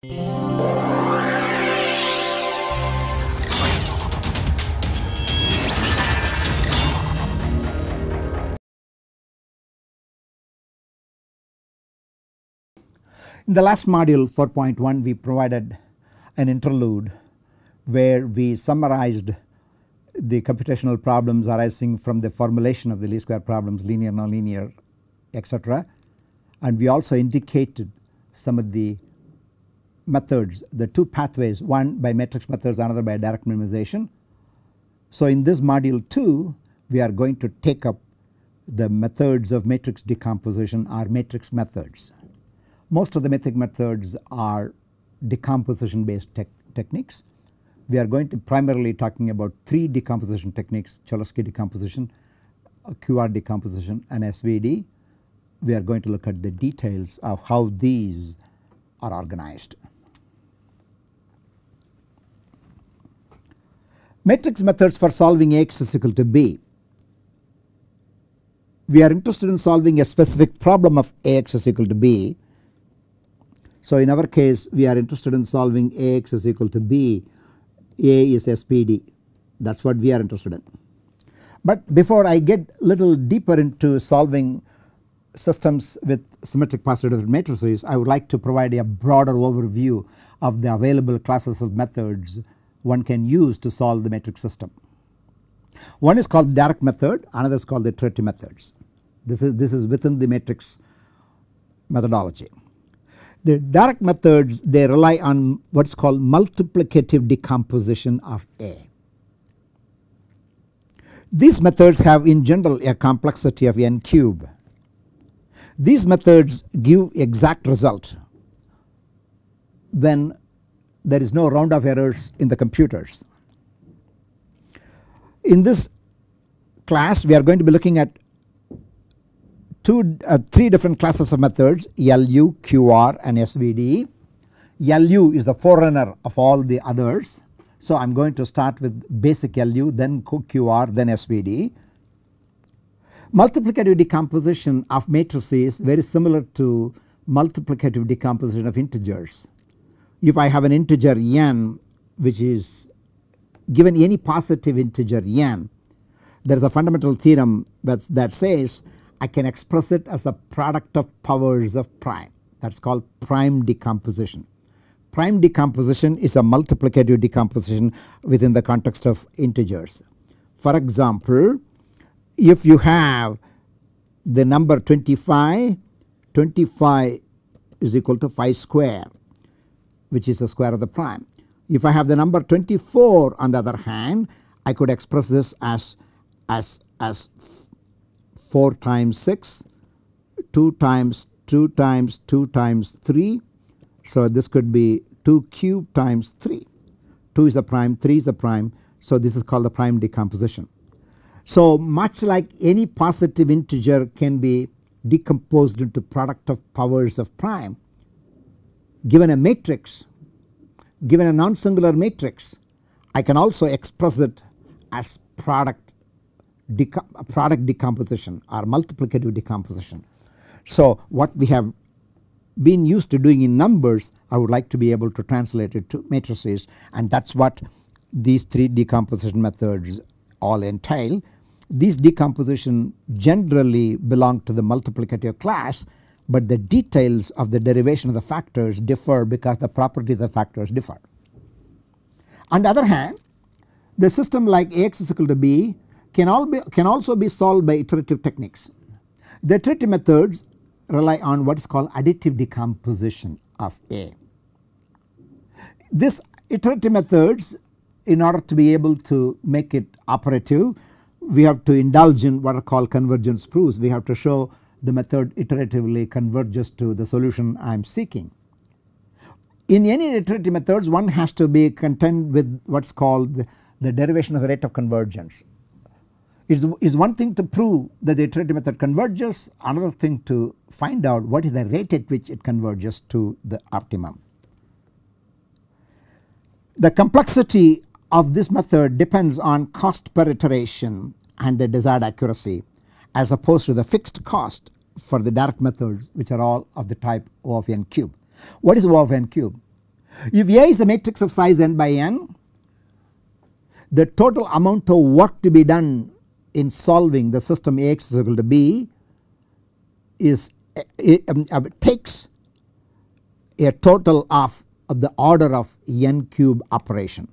In the last module 4.1 we provided an interlude where we summarized the computational problems arising from the formulation of the least square problems linear nonlinear etc. and we also indicated some of the methods the two pathways one by matrix methods another by direct minimization. So in this module 2 we are going to take up the methods of matrix decomposition or matrix methods. Most of the matrix methods are decomposition based tech techniques. We are going to primarily talking about three decomposition techniques Cholesky decomposition, QR decomposition and SVD. We are going to look at the details of how these are organized. Matrix methods for solving Ax is equal to B. We are interested in solving a specific problem of Ax is equal to B so in our case we are interested in solving Ax is equal to B, A is SPD that is what we are interested in. But before I get little deeper into solving systems with symmetric positive matrices I would like to provide a broader overview of the available classes of methods one can use to solve the matrix system. One is called direct method another is called the iterative methods. This is, this is within the matrix methodology. The direct methods they rely on what is called multiplicative decomposition of A. These methods have in general a complexity of n cube. These methods give exact result when there is no round of errors in the computers. In this class we are going to be looking at two, uh, three different classes of methods LU, QR and SVD. LU is the forerunner of all the others. So I am going to start with basic LU then QR then SVD. Multiplicative decomposition of matrices very similar to multiplicative decomposition of integers. If I have an integer n which is given any positive integer n there is a fundamental theorem that, that says I can express it as the product of powers of prime that is called prime decomposition. Prime decomposition is a multiplicative decomposition within the context of integers. For example, if you have the number 25, 25 is equal to 5 square which is the square of the prime. If I have the number 24 on the other hand I could express this as as as 4 times 6, 2 times 2 times 2 times 3. So this could be 2 cube times 3. 2 is a prime, 3 is a prime. So this is called the prime decomposition. So much like any positive integer can be decomposed into product of powers of prime given a matrix given a non-singular matrix I can also express it as product product decomposition or multiplicative decomposition. So what we have been used to doing in numbers I would like to be able to translate it to matrices and that is what these three decomposition methods all entail. These decomposition generally belong to the multiplicative class but the details of the derivation of the factors differ because the properties of the factors differ. On the other hand the system like Ax is equal to B can, all be, can also be solved by iterative techniques. The iterative methods rely on what is called additive decomposition of A. This iterative methods in order to be able to make it operative we have to indulge in what are called convergence proofs. We have to show the method iteratively converges to the solution I am seeking. In any iterative methods one has to be content with what is called the derivation of the rate of convergence is, is one thing to prove that the iterative method converges another thing to find out what is the rate at which it converges to the optimum. The complexity of this method depends on cost per iteration and the desired accuracy as opposed to the fixed cost for the direct methods which are all of the type O of n cube. What is O of n cube? If A is a matrix of size n by n the total amount of work to be done in solving the system Ax is equal to B is it, um, uh, takes a total of, of the order of n cube operation.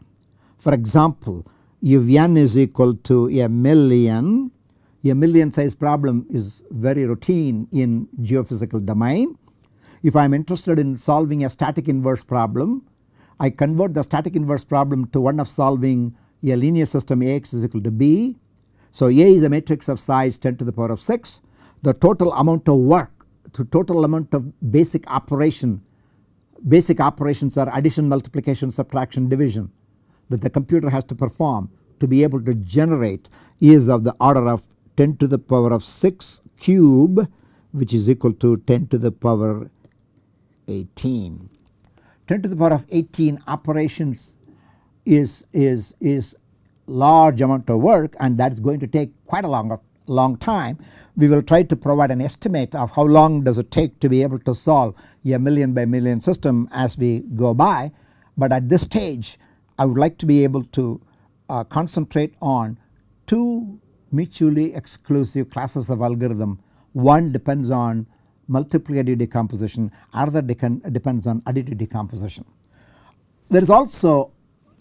For example, if n is equal to a million, a million size problem is very routine in geophysical domain. If I am interested in solving a static inverse problem, I convert the static inverse problem to one of solving a linear system Ax is equal to B. So A is a matrix of size 10 to the power of 6. The total amount of work, the total amount of basic operation, basic operations are addition, multiplication, subtraction, division that the computer has to perform to be able to generate is of the order of 10 to the power of 6 cube which is equal to 10 to the power 18. 10 to the power of 18 operations is, is, is large amount of work and that is going to take quite a long, long time. We will try to provide an estimate of how long does it take to be able to solve a million by million system as we go by. But at this stage I would like to be able to uh, concentrate on two mutually exclusive classes of algorithm. One depends on multiplicative decomposition, other depends on additive decomposition. There is also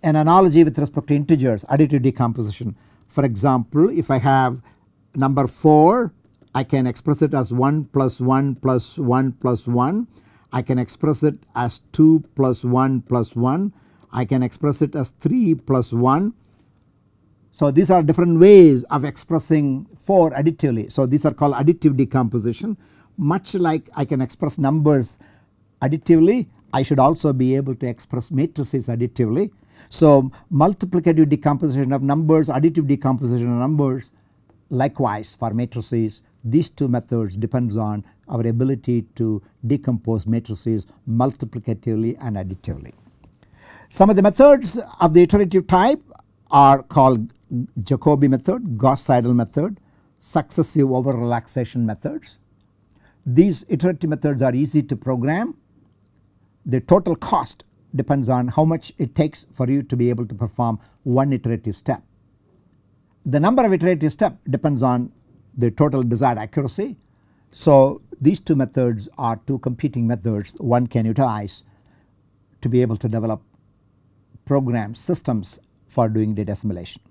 an analogy with respect to integers additive decomposition. For example, if I have number 4 I can express it as 1 plus 1 plus 1 plus 1. I can express it as 2 plus 1 plus 1. I can express it as 3 plus 1. So these are different ways of expressing 4 additively. So these are called additive decomposition. Much like I can express numbers additively I should also be able to express matrices additively. So multiplicative decomposition of numbers, additive decomposition of numbers likewise for matrices these two methods depends on our ability to decompose matrices multiplicatively and additively. Some of the methods of the iterative type are called Jacobi method, Gauss-Seidel method, successive over relaxation methods. These iterative methods are easy to program. The total cost depends on how much it takes for you to be able to perform one iterative step. The number of iterative step depends on the total desired accuracy. So these two methods are two competing methods one can utilize to be able to develop program systems for doing data assimilation.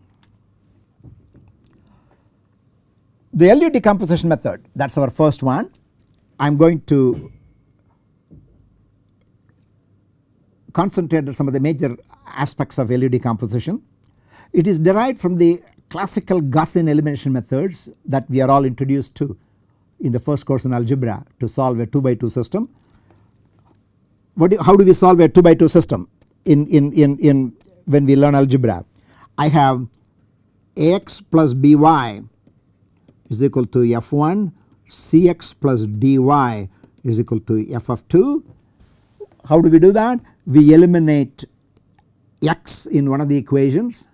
The LU decomposition method that is our first one. I am going to concentrate on some of the major aspects of LU decomposition. It is derived from the classical Gaussian elimination methods that we are all introduced to in the first course in algebra to solve a 2 by 2 system. Do, how do we solve a 2 by 2 system in, in, in, in when we learn algebra? I have ax plus by is equal to f1 cx plus dy is equal to f of 2. How do we do that? We eliminate x in one of the equations.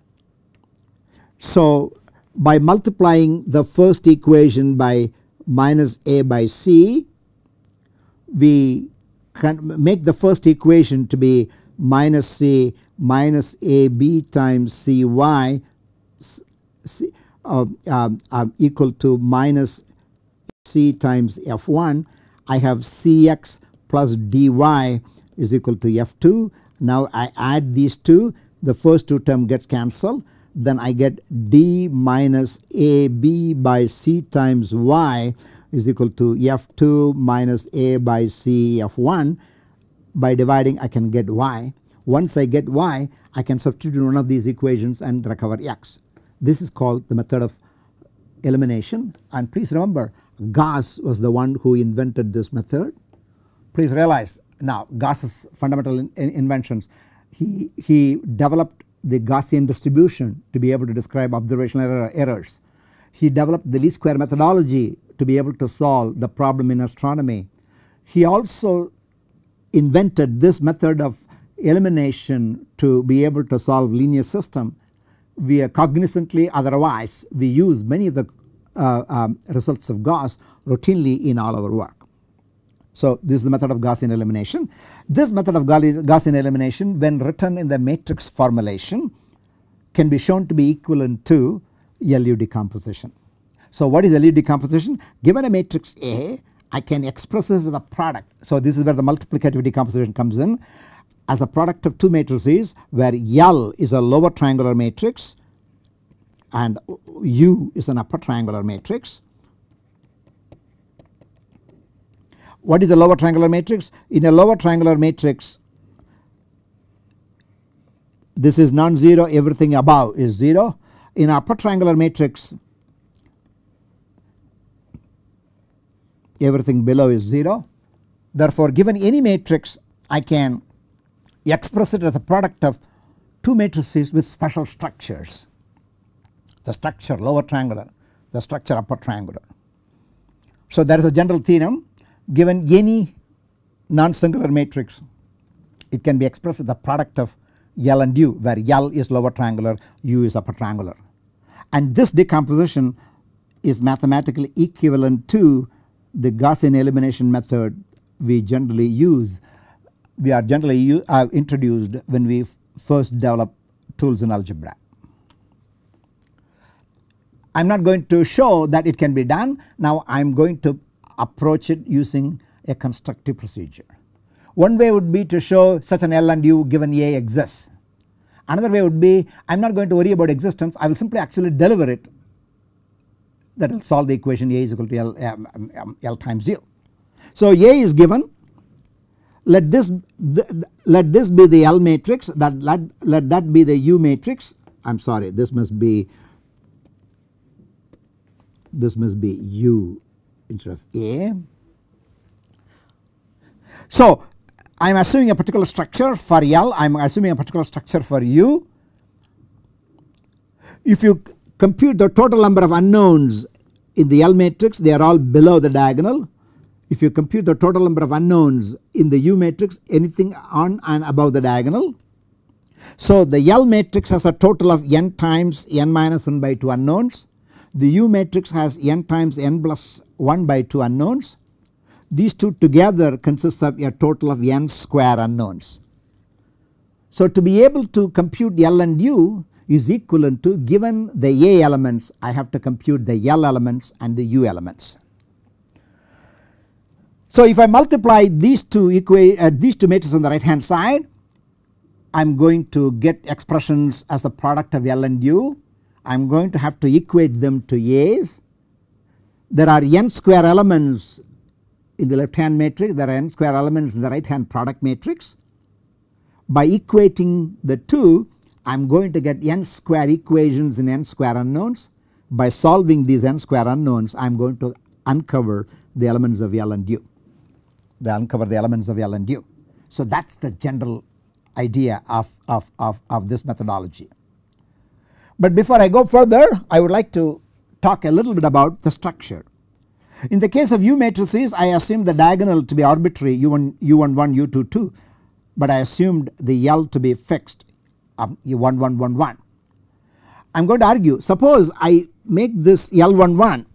So by multiplying the first equation by minus a by c we can make the first equation to be minus c minus ab times cy c, Um, um, equal to minus c times f1 I have cx plus dy is equal to f2 now I add these two the first two term gets cancelled then I get d minus ab by c times y is equal to f2 minus a by c f1 by dividing I can get y. Once I get y I can substitute one of these equations and recover x. This is called the method of elimination and please remember Gauss was the one who invented this method. Please realize now Gauss's fundamental in inventions he, he developed the Gaussian distribution to be able to describe observational error errors. He developed the least square methodology to be able to solve the problem in astronomy. He also invented this method of elimination to be able to solve linear system. We are cognizantly otherwise we use many of the uh, um, results of Gauss routinely in all our work. So this is the method of Gaussian elimination. This method of Gaussian elimination when written in the matrix formulation can be shown to be equivalent to LU decomposition. So what is LU decomposition? Given a matrix A I can express this as a product. So this is where the multiplicative decomposition comes in as a product of two matrices where L is a lower triangular matrix and U is an upper triangular matrix. What is the lower triangular matrix? In a lower triangular matrix this is non-zero everything above is 0. In upper triangular matrix everything below is 0. Therefore given any matrix I can express it as a product of two matrices with special structures. The structure lower triangular, the structure upper triangular. So there is a general theorem given any non-singular matrix it can be expressed as the product of L and U where L is lower triangular, U is upper triangular. And this decomposition is mathematically equivalent to the Gaussian elimination method we generally use we are generally introduced when we first develop tools in algebra. I am not going to show that it can be done now I am going to approach it using a constructive procedure. One way would be to show such an L and U given A exists. Another way would be I am not going to worry about existence I will simply actually deliver it that will solve the equation A is equal to L, um, um L times U. So A is given let this let this be the L matrix that let, let that be the U matrix I am sorry this must be this must be U instead of A. So I am assuming a particular structure for L I am assuming a particular structure for U. If you compute the total number of unknowns in the L matrix they are all below the diagonal. If you compute the total number of unknowns in the U matrix anything on and above the diagonal. So the L matrix has a total of n times n minus 1 by 2 unknowns. The U matrix has n times n plus 1 by 2 unknowns. These two together consist of a total of n square unknowns. So to be able to compute L and U is equivalent to given the A elements I have to compute the L elements and the U elements. So if I multiply these two uh, these two matrices on the right hand side I am going to get expressions as the product of L and U. I am going to have to equate them to A's. There are n square elements in the left hand matrix there are n square elements in the right hand product matrix. By equating the two I am going to get n square equations in n square unknowns. By solving these n square unknowns I am going to uncover the elements of L and U. They uncover the elements of L and U. So that is the general idea of, of, of, of this methodology. But before I go further I would like to talk a little bit about the structure. In the case of U matrices I assume the diagonal to be arbitrary U1, U11, U22 but I assumed the L to be fixed um, 1 1 1 1. I am going to argue suppose I make this L11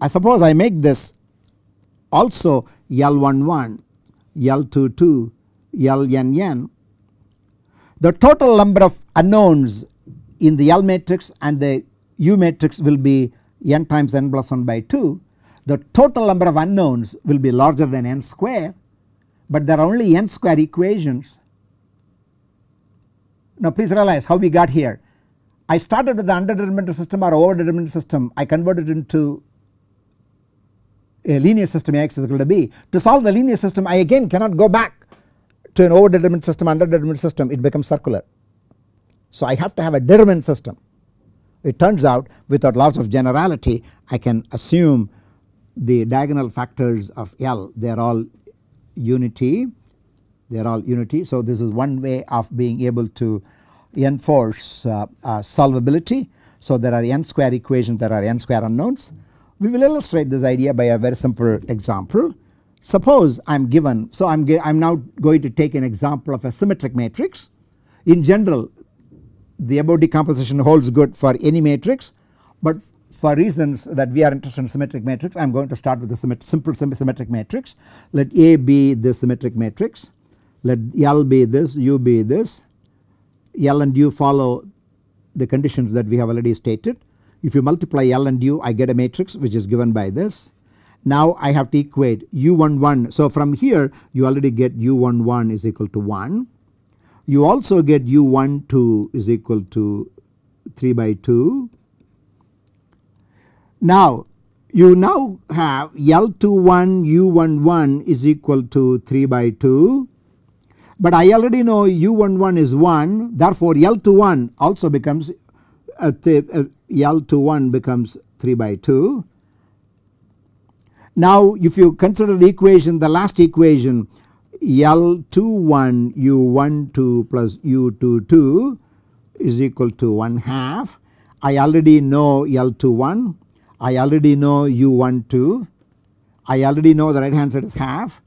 I suppose I make this also L11 L22 LNN the total number of unknowns in the L matrix and the U matrix will be n times n plus 1 by 2 the total number of unknowns will be larger than n square but there are only n square equations. Now please realize how we got here. I started with the underdetermined system or overdetermined system. I converted into a linear system Ax is equal to B. To solve the linear system I again cannot go back to an overdetermined system underdetermined system it becomes circular. So I have to have a determined system. It turns out without laws of generality I can assume the diagonal factors of L they are all unity they are all unity. So this is one way of being able to enforce uh, uh, solvability. So there are n square equations there are n square unknowns. We will illustrate this idea by a very simple example. Suppose I am given so I am I am now going to take an example of a symmetric matrix. In general the above decomposition holds good for any matrix but for reasons that we are interested in symmetric matrix I am going to start with the simple symmetric matrix. Let A be this symmetric matrix, let L be this, U be this, L and U follow the conditions that we have already stated. If you multiply L and U I get a matrix which is given by this. Now I have to equate U11. So from here you already get U11 is equal to 1. You also get U12 is equal to 3 by 2. Now you now have L21 U11 is equal to 3 by 2 but I already know U11 is 1 therefore L21 also becomes uh, uh, L21 becomes 3 by 2 now if you consider the equation the last equation L21 U12 plus U22 is equal to 1 half. I already know L21, I already know U12, I already know the right hand side is half.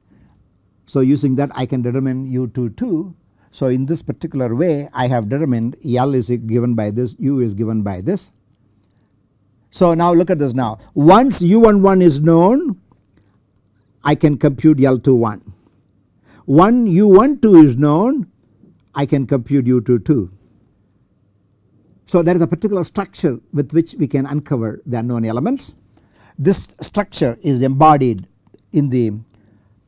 So using that I can determine U22. So in this particular way I have determined L is given by this, U is given by this. So now look at this now. Once U11 is known, I can compute L21. One U12 is known, I can compute U22. So there is a particular structure with which we can uncover the unknown elements. This structure is embodied in the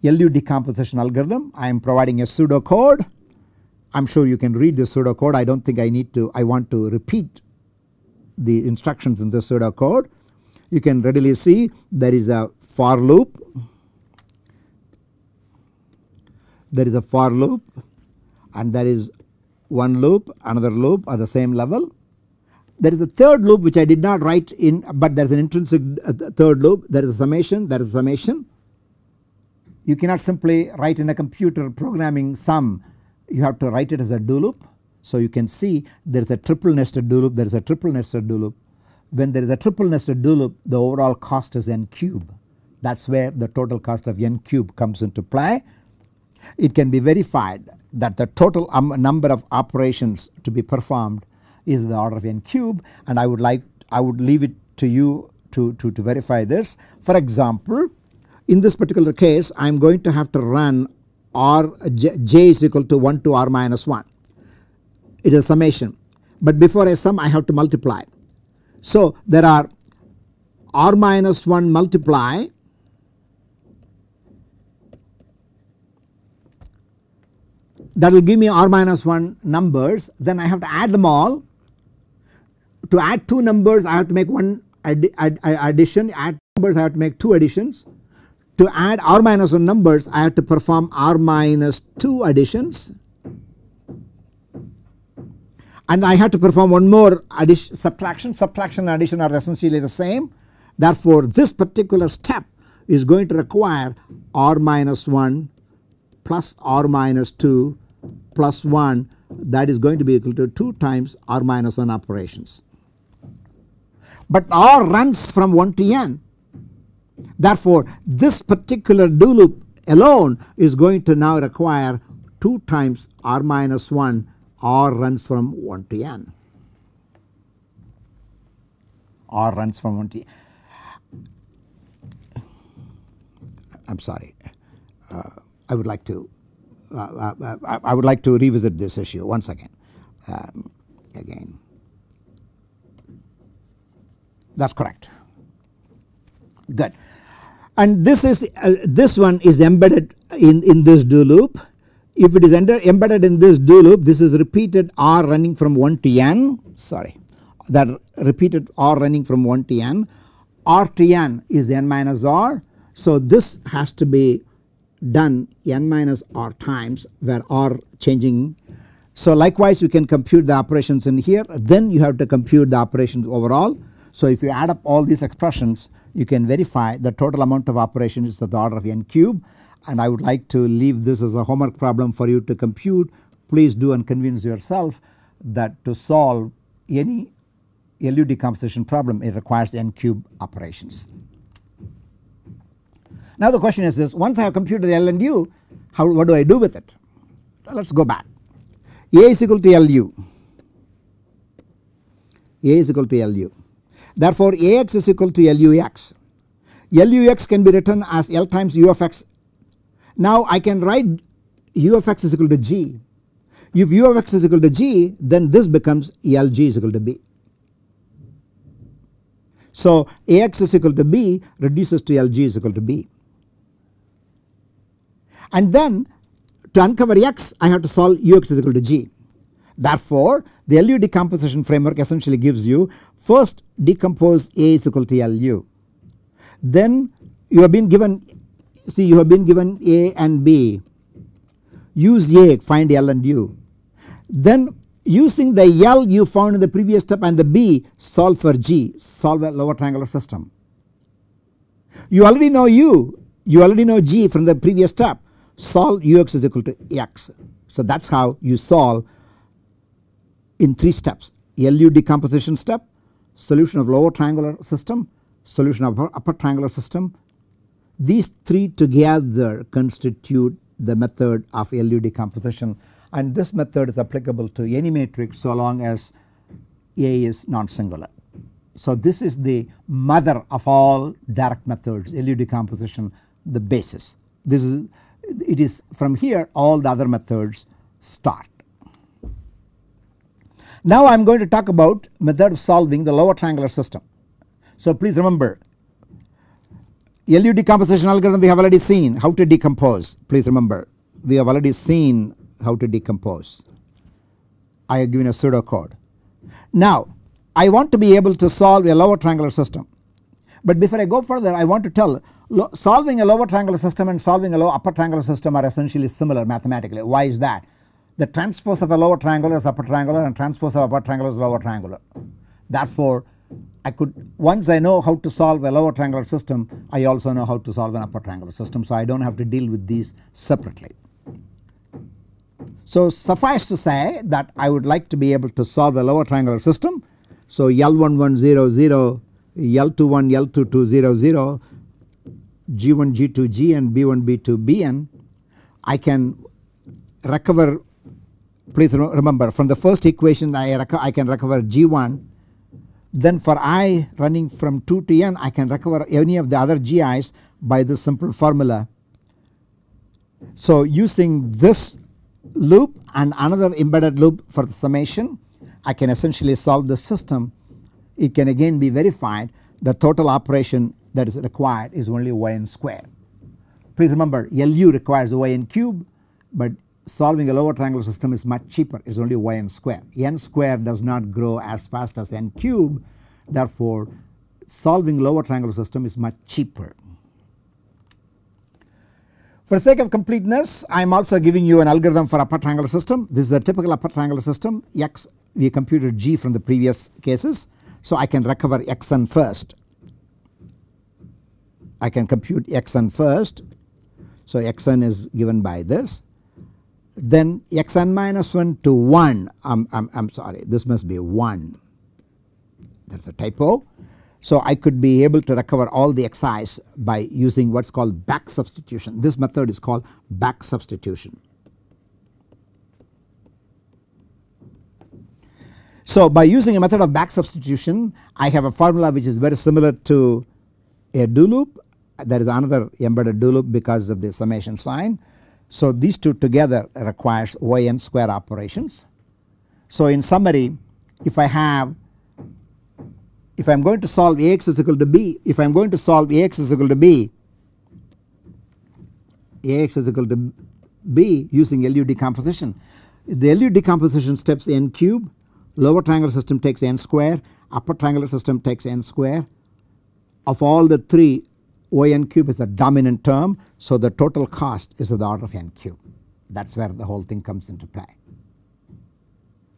LU decomposition algorithm. I am providing a pseudocode. I am sure you can read the pseudocode. I do not think I need to, I want to repeat the instructions in the pseudo code. You can readily see there is a for loop, there is a for loop and there is one loop another loop at the same level. There is a third loop which I did not write in but there is an intrinsic uh, third loop. There is a summation there is a summation. You cannot simply write in a computer programming sum. You have to write it as a do loop so you can see there is a triple nested do loop, there is a triple nested do loop. When there is a triple nested do loop the overall cost is n cube. That is where the total cost of n cube comes into play. It can be verified that the total um, number of operations to be performed is the order of n cube and I would like I would leave it to you to, to, to verify this. For example in this particular case I am going to have to run r j, j is equal to 1 to r minus 1 it is summation but before I sum I have to multiply. So there are r minus 1 multiply that will give me r minus 1 numbers then I have to add them all. To add 2 numbers I have to make one addition add numbers I have to make 2 additions. To add r minus 1 numbers I have to perform r minus 2 additions and I have to perform one more addition subtraction. Subtraction and addition are essentially the same. Therefore this particular step is going to require r minus 1 plus r minus 2 plus 1 that is going to be equal to 2 times r minus 1 operations. But r runs from 1 to n. Therefore this particular do loop alone is going to now require 2 times r minus 1 R runs from 1 to n. R runs from 1 to n. I am sorry. Uh, I would like to uh, uh, uh, I would like to revisit this issue once again. Um, again. That is correct. Good. And this is uh, this one is embedded in in this do loop if it is embedded in this do loop this is repeated R running from 1 to n sorry that repeated R running from 1 to n R to n is n minus R. So this has to be done n minus R times where R changing. So likewise you can compute the operations in here then you have to compute the operations overall. So if you add up all these expressions you can verify the total amount of operation is the order of n cube and I would like to leave this as a homework problem for you to compute. Please do and convince yourself that to solve any LU decomposition problem it requires n cube operations. Now the question is this once I have computed L and U how what do I do with it? Let us go back. A is equal to LU, A is equal to LU. Therefore, Ax is equal to Lux. Lux can be written as L times u of x. Now I can write u of x is equal to g. If u of x is equal to g then this becomes Lg is equal to b. So Ax is equal to b reduces to Lg is equal to b. And then to uncover x I have to solve ux is equal to g. Therefore the LU decomposition framework essentially gives you first decompose A is equal to LU then you have been given see you have been given A and B use A find L and U then using the L you found in the previous step and the B solve for G solve a lower triangular system. You already know U you already know G from the previous step solve Ux is equal to X. So that is how you solve in 3 steps LU decomposition step solution of lower triangular system solution of upper, upper triangular system. These 3 together constitute the method of LU decomposition and this method is applicable to any matrix so long as A is non-singular. So this is the mother of all direct methods LU decomposition the basis. This is it is from here all the other methods start. Now I am going to talk about method of solving the lower triangular system. So please remember LU decomposition algorithm we have already seen how to decompose please remember we have already seen how to decompose. I have given a pseudocode. Now I want to be able to solve a lower triangular system but before I go further I want to tell solving a lower triangular system and solving a lower upper triangular system are essentially similar mathematically. Why is that? The transpose of a lower triangular is upper triangular and transpose of upper triangular is lower triangular. Therefore I could once I know how to solve a lower triangular system I also know how to solve an upper triangular system so I do not have to deal with these separately. So suffice to say that I would like to be able to solve a lower triangular system. So L1100, L21, L2200, G1, G2, Gn, B1, B2, Bn I can recover please remember from the first equation I, I can recover G1 then for i running from 2 to n I can recover any of the other gi's by this simple formula. So using this loop and another embedded loop for the summation I can essentially solve the system. It can again be verified the total operation that is required is only yn square. Please remember LU requires yn cube but solving a lower triangular system is much cheaper it is only yn square. n square does not grow as fast as n cube therefore solving lower triangular system is much cheaper. For the sake of completeness I am also giving you an algorithm for upper triangular system. This is the typical upper triangular system x we computed g from the previous cases. So I can recover xn first. I can compute xn first. So xn is given by this then xn minus 1 to 1 I am I'm, I'm sorry. This must be 1 that is a typo. So I could be able to recover all the xi's by using what is called back substitution. This method is called back substitution. So by using a method of back substitution I have a formula which is very similar to a do loop. There is another embedded do loop because of the summation sign so these two together requires yn square operations. So in summary if I have if I am going to solve Ax is equal to B if I am going to solve Ax is equal to B Ax is equal to B using LU decomposition. The LU decomposition steps n cube lower triangular system takes n square upper triangular system takes n square of all the 3 yn cube is the dominant term so the total cost is of the order of n cube that is where the whole thing comes into play.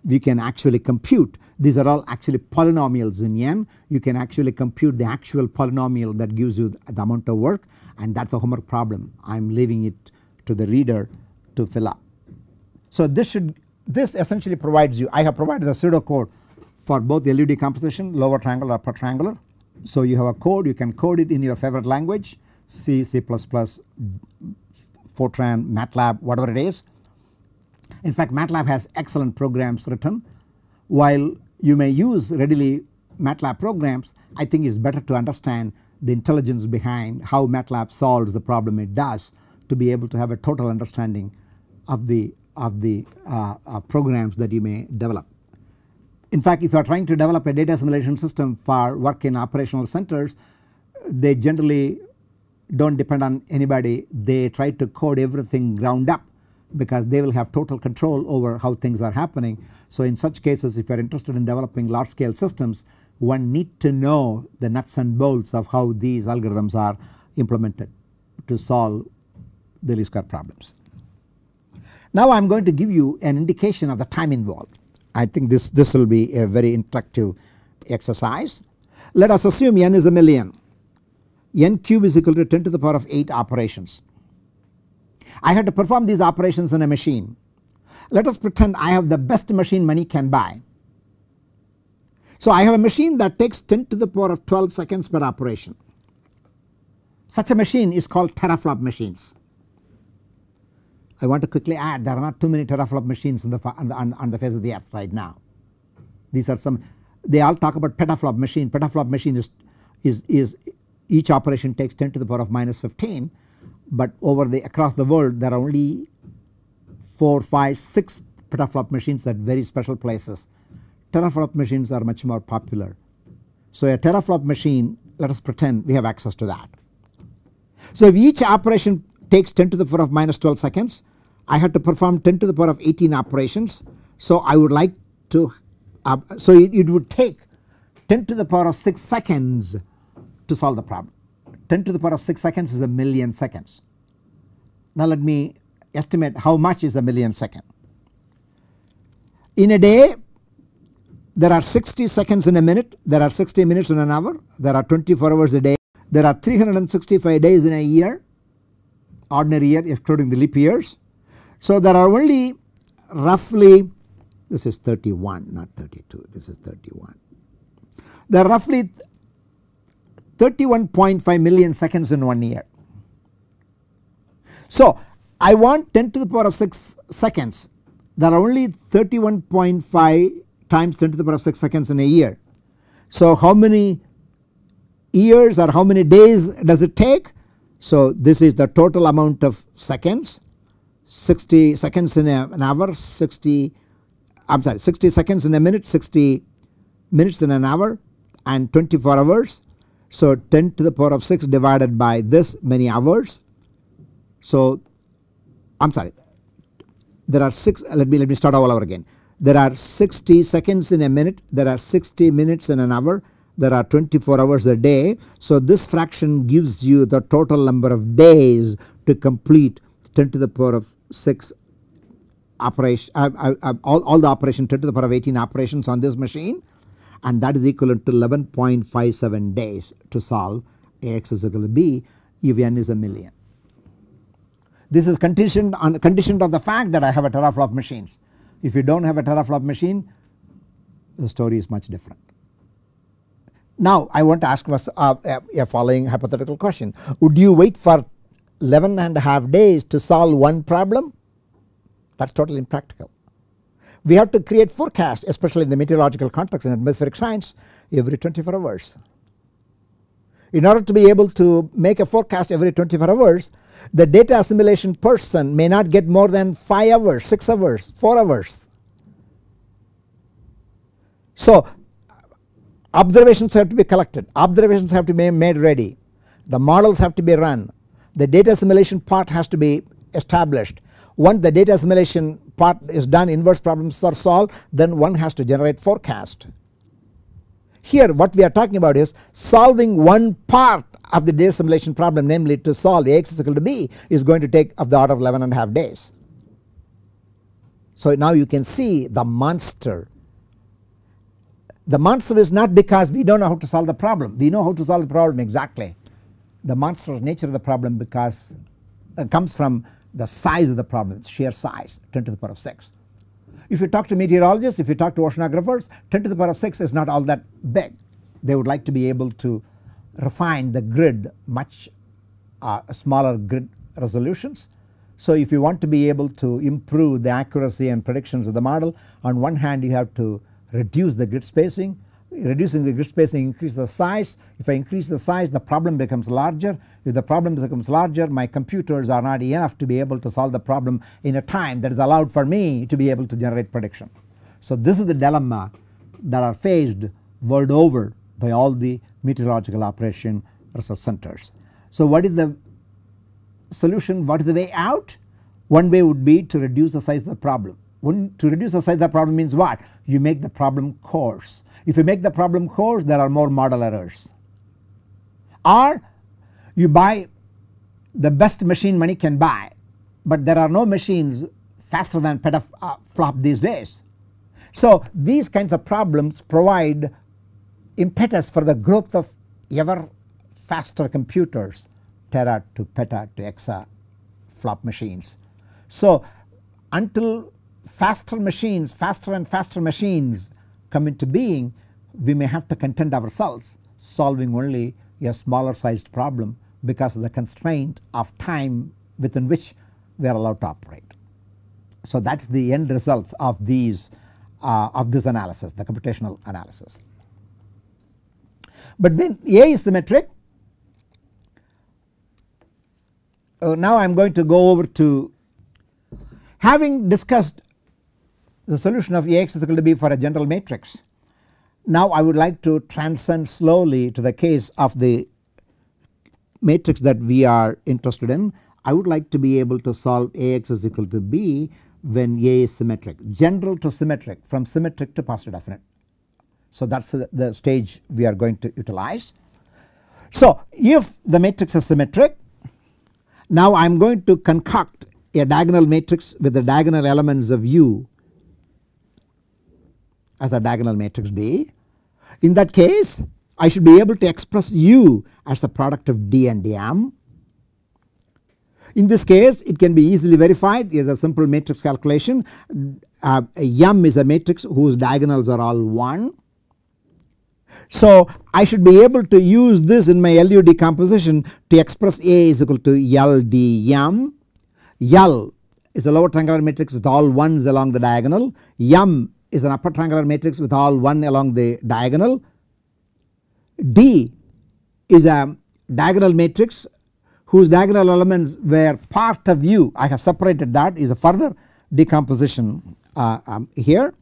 We can actually compute these are all actually polynomials in n you can actually compute the actual polynomial that gives you the amount of work and that is a homework problem I am leaving it to the reader to fill up. So this should this essentially provides you I have provided a pseudocode for both LU decomposition lower triangular upper triangular so you have a code you can code it in your favorite language C, C++, Fortran, MATLAB whatever it is. In fact MATLAB has excellent programs written while you may use readily MATLAB programs I think it's better to understand the intelligence behind how MATLAB solves the problem it does to be able to have a total understanding of the of the uh, uh, programs that you may develop. In fact if you are trying to develop a data assimilation system for work in operational centers they generally do not depend on anybody they try to code everything ground up because they will have total control over how things are happening. So in such cases if you are interested in developing large scale systems one need to know the nuts and bolts of how these algorithms are implemented to solve the least square problems. Now I am going to give you an indication of the time involved. I think this, this will be a very interactive exercise. Let us assume n is a million, n cube is equal to 10 to the power of 8 operations. I have to perform these operations in a machine. Let us pretend I have the best machine money can buy. So I have a machine that takes 10 to the power of 12 seconds per operation. Such a machine is called teraflop machines. I want to quickly add there are not too many teraflop machines on the, on the, on the face of the earth right now. These are some they all talk about petaflop machine. Petaflop machine is, is, is each operation takes 10 to the power of minus 15 but over the across the world there are only 4, 5, 6 petaflop machines at very special places. Teraflop machines are much more popular. So a teraflop machine let us pretend we have access to that. So if each operation takes 10 to the power of minus 12 seconds I have to perform 10 to the power of 18 operations. So I would like to uh, so it, it would take 10 to the power of 6 seconds to solve the problem. 10 to the power of 6 seconds is a million seconds. Now let me estimate how much is a million second. In a day there are 60 seconds in a minute, there are 60 minutes in an hour, there are 24 hours a day, there are 365 days in a year, ordinary year excluding the leap years. So there are only roughly this is 31 not 32 this is 31. There are roughly 31.5 million seconds in 1 year. So I want 10 to the power of 6 seconds there are only 31.5 times 10 to the power of 6 seconds in a year. So how many years or how many days does it take? So this is the total amount of seconds 60 seconds in a, an hour 60 I am sorry 60 seconds in a minute 60 minutes in an hour and 24 hours so 10 to the power of 6 divided by this many hours. So I am sorry there are 6 let me let me start all over again. There are 60 seconds in a minute there are 60 minutes in an hour there are 24 hours a day. So this fraction gives you the total number of days to complete 10 to the power of 6 operation uh, uh, uh, all, all the operation 10 to the power of 18 operations on this machine and that is equivalent to 11.57 days to solve Ax is equal to B if n is a million. This is conditioned on conditioned on the fact that I have a teraflop machines. If you do not have a teraflop machine the story is much different. Now I want to ask us uh, a following hypothetical question. Would you wait for 11 and a half days to solve one problem? That is totally impractical. We have to create forecasts especially in the meteorological context and atmospheric science every 24 hours. In order to be able to make a forecast every 24 hours the data assimilation person may not get more than 5 hours, 6 hours, 4 hours. So observations have to be collected, observations have to be made ready, the models have to be run, the data assimilation part has to be established. Once the data assimilation part is done inverse problems are solved then one has to generate forecast. Here what we are talking about is solving one part of the data assimilation problem namely to solve Ax is equal to B is going to take of the order of 11 and a half days. So now you can see the monster. The monster is not because we do not know how to solve the problem we know how to solve the problem exactly. The monstrous nature of the problem because uh, comes from the size of the problem sheer size 10 to the power of 6. If you talk to meteorologists if you talk to oceanographers 10 to the power of 6 is not all that big they would like to be able to refine the grid much uh, smaller grid resolutions. So if you want to be able to improve the accuracy and predictions of the model on one hand you have to reduce the grid spacing reducing the grid spacing increase the size. If I increase the size the problem becomes larger. If the problem becomes larger my computers are not enough to be able to solve the problem in a time that is allowed for me to be able to generate prediction. So this is the dilemma that are faced world over by all the meteorological operation research centers. So what is the solution what is the way out? One way would be to reduce the size of the problem. To reduce the size of the problem means what? You make the problem coarse. If you make the problem coarse there are more model errors or you buy the best machine money can buy but there are no machines faster than petaflop these days. So these kinds of problems provide impetus for the growth of ever faster computers tera to peta to exa flop machines. So until faster machines faster and faster machines come into being we may have to content ourselves solving only a smaller sized problem because of the constraint of time within which we are allowed to operate. So that is the end result of these uh, of this analysis the computational analysis. But when A is symmetric uh, now I am going to go over to having discussed the solution of Ax is equal to B for a general matrix. Now I would like to transcend slowly to the case of the matrix that we are interested in. I would like to be able to solve Ax is equal to B when A is symmetric general to symmetric from symmetric to positive definite. So that is the, the stage we are going to utilize. So if the matrix is symmetric now I am going to concoct a diagonal matrix with the diagonal elements of U as a diagonal matrix B. In that case I should be able to express U as the product of D and DM. in this case it can be easily verified as a simple matrix calculation uh, M is a matrix whose diagonals are all 1. So I should be able to use this in my LU decomposition to express A is equal to LDM. L is a lower triangular matrix with all 1s along the diagonal. M is an upper triangular matrix with all 1 along the diagonal. D is a diagonal matrix whose diagonal elements were part of U I have separated that is a further decomposition uh, um, here.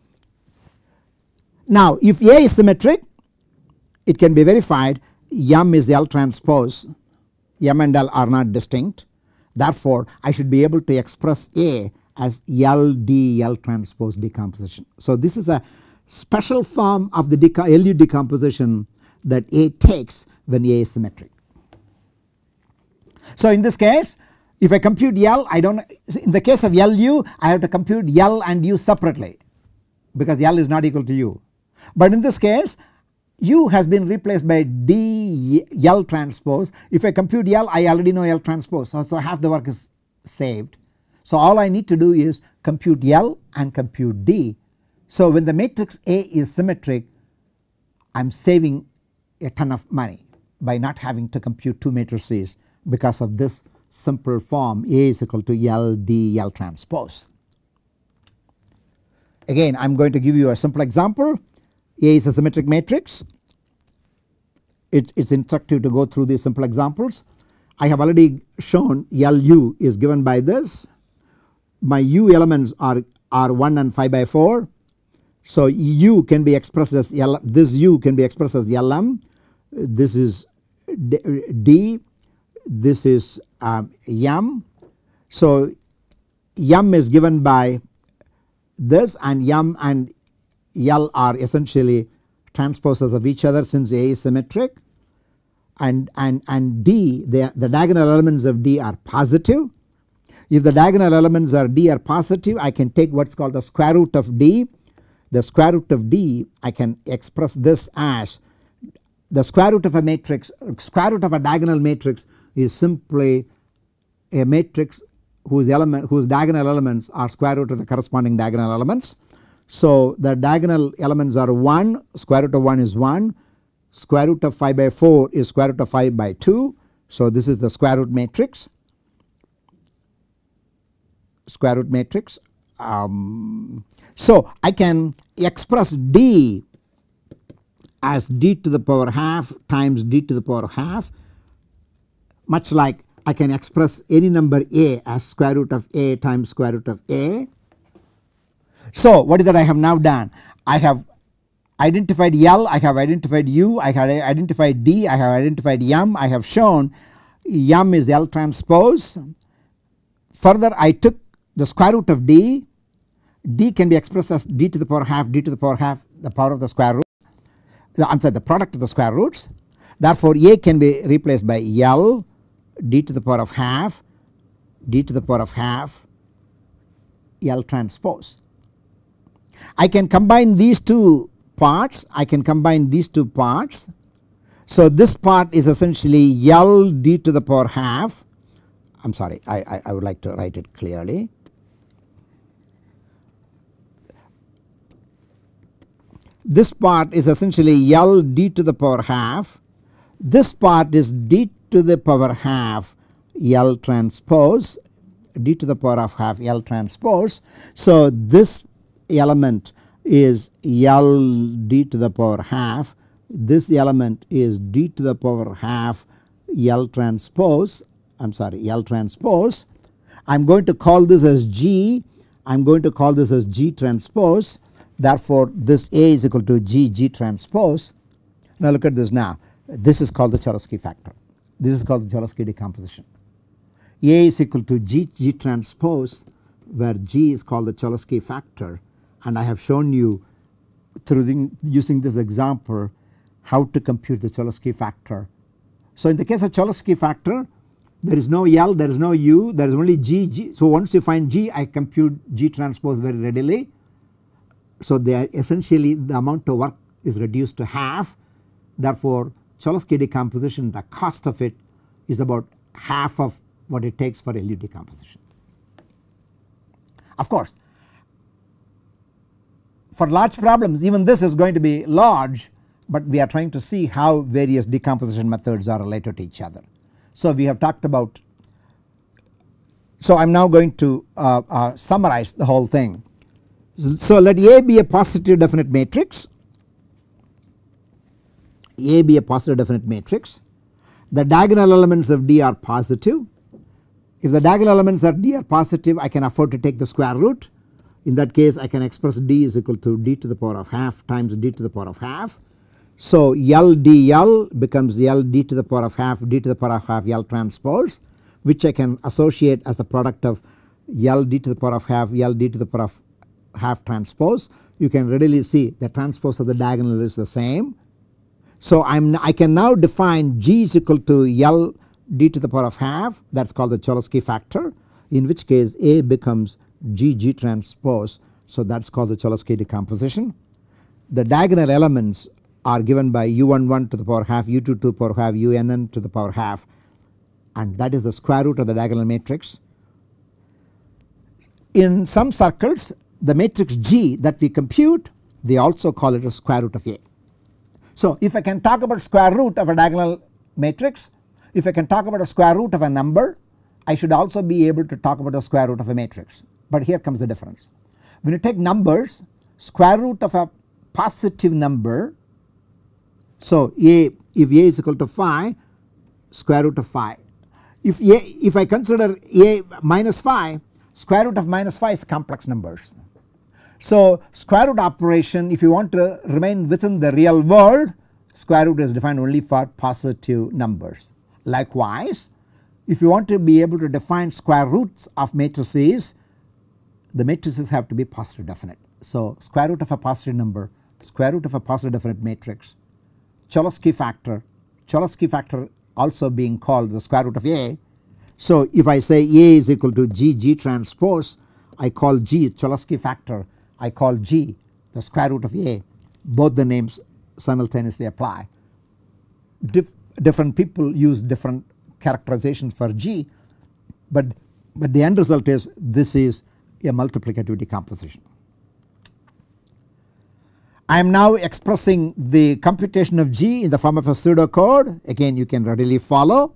Now if A is symmetric it can be verified M is L transpose M and L are not distinct therefore I should be able to express A as L D L transpose decomposition. So this is a special form of the LU decomposition that A takes when A is symmetric. So in this case if I compute L I do not in the case of LU I have to compute L and U separately because L is not equal to U. But in this case U has been replaced by D L transpose if I compute L I already know L transpose so half the work is saved. So all I need to do is compute L and compute D. So when the matrix A is symmetric I am saving a ton of money by not having to compute two matrices because of this simple form A is equal to L D L transpose. Again I am going to give you a simple example A is a symmetric matrix it is instructive to go through these simple examples. I have already shown LU is given by this my U elements are, are 1 and 5 by 4. So U can be expressed as L this U can be expressed as LM this is D this is um, M. So M is given by this and M and L are essentially transposes of each other since A is symmetric and, and, and D the, the diagonal elements of D are positive. If the diagonal elements are D are positive I can take what is called the square root of D. The square root of D I can express this as the square root of a matrix square root of a diagonal matrix is simply a matrix whose element whose diagonal elements are square root of the corresponding diagonal elements. So the diagonal elements are 1 square root of 1 is 1 square root of 5 by 4 is square root of 5 by 2. So this is the square root matrix square root matrix. Um, so I can express D as d to the power half times d to the power half much like I can express any number a as square root of a times square root of a. So what is that I have now done? I have identified L, I have identified U, I have identified D, I have identified M, I have shown M is L transpose. Further I took the square root of D, D can be expressed as D to the power half, D to the power half the power of the square root, I am sorry the product of the square roots. Therefore A can be replaced by L d to the power of half d to the power of half L transpose. I can combine these two parts I can combine these two parts. So this part is essentially L d to the power half I am sorry I, I, I would like to write it clearly. This part is essentially L d to the power half this part is d to the power half L transpose d to the power of half L transpose. So this element is L d to the power half this element is d to the power half L transpose I am sorry L transpose. I am going to call this as G I am going to call this as G transpose therefore this A is equal to G G transpose. Now look at this now this is called the Cholesky factor this is called the Cholesky decomposition. A is equal to G G transpose where G is called the Cholesky factor and I have shown you through the, using this example how to compute the Cholesky factor. So in the case of Cholesky factor there is no L there is no U there is only G G so once you find G I compute G transpose very readily. So they are essentially the amount of work is reduced to half therefore Cholesky decomposition the cost of it is about half of what it takes for LU decomposition. Of course for large problems even this is going to be large but we are trying to see how various decomposition methods are related to each other. So we have talked about so I am now going to uh, uh, summarize the whole thing. So let A be a positive definite matrix a be a positive definite matrix. The diagonal elements of D are positive. If the diagonal elements of D are positive I can afford to take the square root. In that case I can express D is equal to D to the power of half times D to the power of half. So LDL becomes LD to the power of half D to the power of half L transpose which I can associate as the product of LD to the power of half LD to the power of half transpose. You can readily see the transpose of the diagonal is the same so I'm, I can now define G is equal to L d to the power of half that is called the Cholesky factor in which case A becomes G G transpose. So that is called the Cholesky decomposition. The diagonal elements are given by u11 to the power half u22 to the power half unn to the power half and that is the square root of the diagonal matrix. In some circles the matrix G that we compute they also call it a square root of A. So if I can talk about square root of a diagonal matrix, if I can talk about a square root of a number I should also be able to talk about the square root of a matrix but here comes the difference. When you take numbers square root of a positive number so a if a is equal to phi square root of phi if a if I consider a minus phi square root of minus phi is complex numbers so square root operation if you want to remain within the real world square root is defined only for positive numbers. Likewise if you want to be able to define square roots of matrices the matrices have to be positive definite. So square root of a positive number square root of a positive definite matrix Cholesky factor Cholesky factor also being called the square root of A. So if I say A is equal to G G transpose I call G Cholesky factor I call G the square root of A both the names simultaneously apply. Dif different people use different characterizations for G but, but the end result is this is a multiplicative decomposition. I am now expressing the computation of G in the form of a pseudocode again you can readily follow.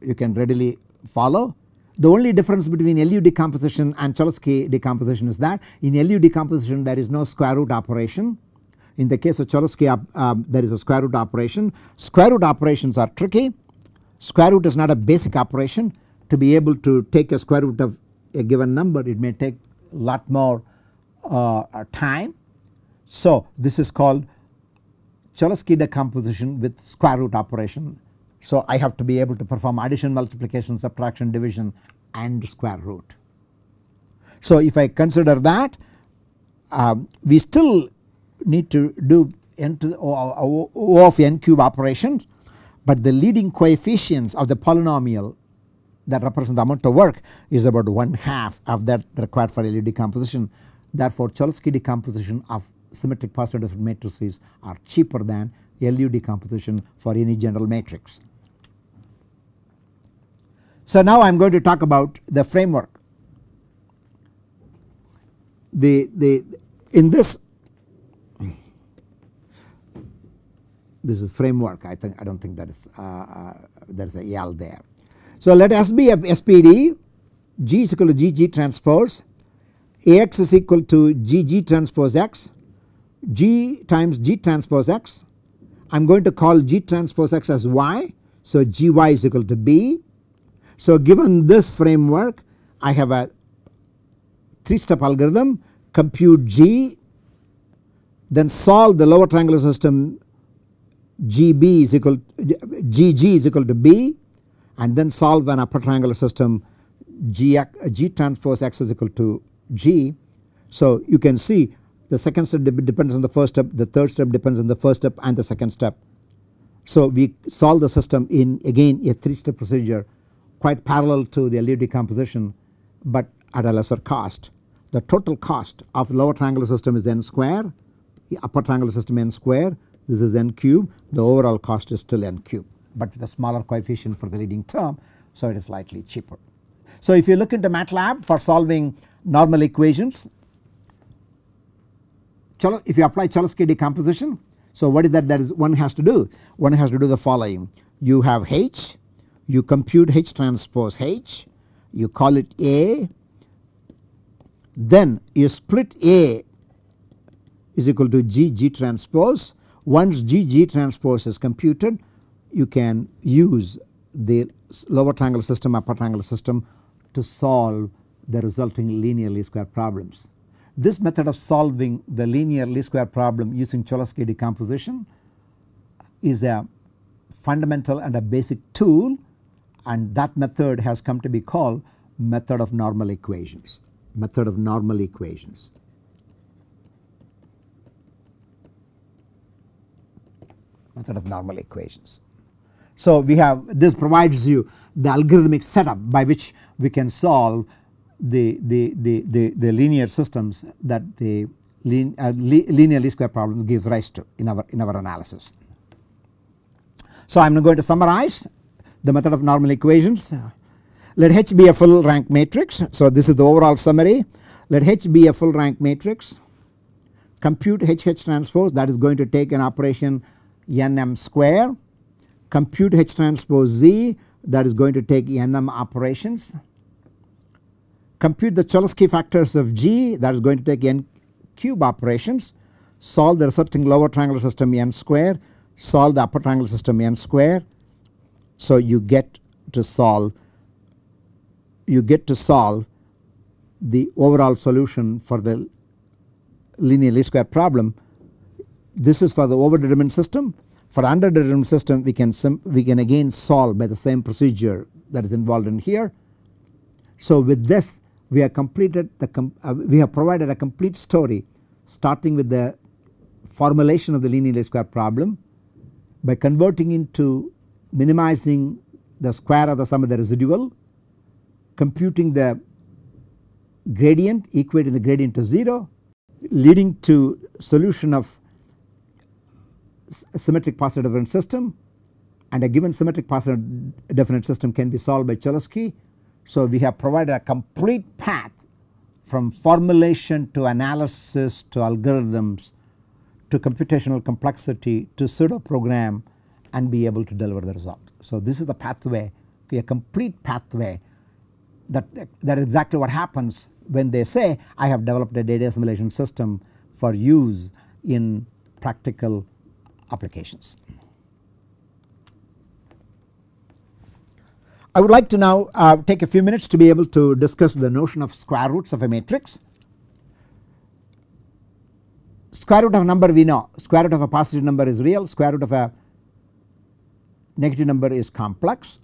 You can readily follow The only difference between LU decomposition and Cholesky decomposition is that in LU decomposition there is no square root operation. In the case of Cholesky um, there is a square root operation. Square root operations are tricky. Square root is not a basic operation. To be able to take a square root of a given number it may take a lot more uh, time. So this is called Cholesky decomposition with square root operation. So I have to be able to perform addition, multiplication, subtraction, division and square root. So if I consider that um, we still need to do n to o, o, of n cube operations but the leading coefficients of the polynomial that represent the amount of work is about one half of that required for LU decomposition. Therefore Cholesky decomposition of symmetric positive matrices are cheaper than LU decomposition for any general matrix. So now I am going to talk about the framework. The, the in this this is framework I think I do not think that is uh, uh, there is a there. So let S be a SPD G is equal to GG transpose AX is equal to GG transpose X G times G transpose X I am going to call G transpose X as Y so GY is equal to B. So given this framework I have a 3 step algorithm compute G then solve the lower triangular system GB is equal to GG is equal to B and then solve an upper triangular system G, G transpose X is equal to G. So you can see the second step depends on the first step, the third step depends on the first step and the second step. So we solve the system in again a 3 step procedure quite parallel to the LU decomposition but at a lesser cost. The total cost of lower triangular system is n square, upper triangular system n square this is n cube the overall cost is still n cube but with a smaller coefficient for the leading term so it is slightly cheaper. So if you look into MATLAB for solving normal equations if you apply Cholesky decomposition so what is that that is one has to do one has to do the following you have H you compute H transpose H you call it A then you split A is equal to G G transpose once G G transpose is computed you can use the lower triangle system upper triangle system to solve the resulting linear least square problems. This method of solving the linear least square problem using Cholesky decomposition is a fundamental and a basic tool and that method has come to be called method of normal equations, method of normal equations. method of normal equations. So we have this provides you the algorithmic setup by which we can solve the, the, the, the, the linear systems that the lin, uh, linear least square problem gives rise to in our, in our analysis. So I am going to summarize the method of normal equations. Let H be a full rank matrix. So this is the overall summary. Let H be a full rank matrix. Compute H H transpose that is going to take an operation nm square. Compute H transpose Z that is going to take nm operations. Compute the Cholesky factors of G that is going to take n cube operations. Solve the resulting lower triangular system n square. Solve the upper triangular system n square. So you get to solve you get to solve the overall solution for the linear least square problem this is for the overdetermined system. For underdetermined system we can we can again solve by the same procedure that is involved in here. So with this we have completed the uh, we have provided a complete story starting with the formulation of the linear least square problem by converting into minimizing the square of the sum of the residual, computing the gradient equating the gradient to 0 leading to solution of symmetric partial definite system and a given symmetric partial definite system can be solved by Cholesky. So we have provided a complete path from formulation to analysis to algorithms to computational complexity to pseudo program and be able to deliver the result. So this is the pathway a complete pathway that that is exactly what happens when they say I have developed a data assimilation system for use in practical applications. I would like to now uh, take a few minutes to be able to discuss the notion of square roots of a matrix. Square root of a number we know square root of a positive number is real square root of a negative number is complex.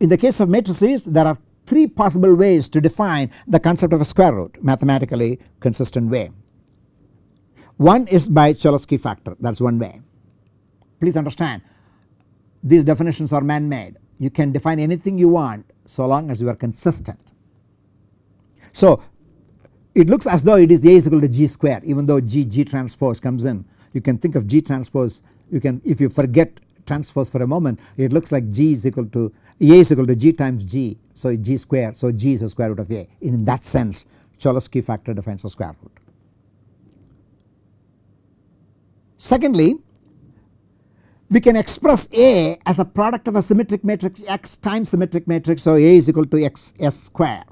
In the case of matrices there are three possible ways to define the concept of a square root mathematically consistent way. One is by Cholesky factor that is one way. Please understand these definitions are man made you can define anything you want so long as you are consistent. So it looks as though it is A is equal to G square even though G G transpose comes in you can think of G transpose you can if you forget transpose for a moment it looks like G is equal to A is equal to G times G. So G square. So G is a square root of A. In that sense Cholesky factor defines a square root. Secondly we can express A as a product of a symmetric matrix X times symmetric matrix. So A is equal to X S square.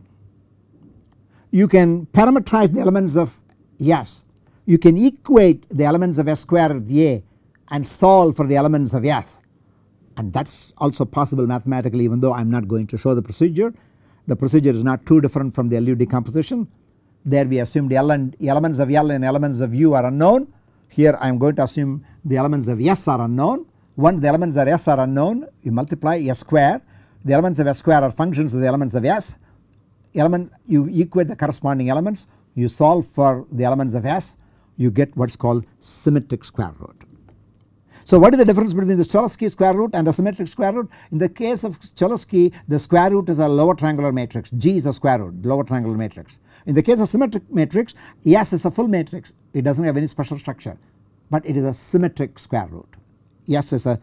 You can parameterize the elements of S, you can equate the elements of S square with A and solve for the elements of S and that is also possible mathematically even though I am not going to show the procedure. The procedure is not too different from the LU decomposition. There we assume the elements of L and elements of U are unknown here I am going to assume the elements of S are unknown. Once the elements of S are unknown you multiply S square. The elements of S square are functions of the elements of S. Element you equate the corresponding elements you solve for the elements of S you get what is called symmetric square root. So what is the difference between the Cholesky square root and a symmetric square root? In the case of Cholesky the square root is a lower triangular matrix G is a square root lower triangular matrix. In the case of symmetric matrix S is a full matrix it does not have any special structure but it is a symmetric square root. S is a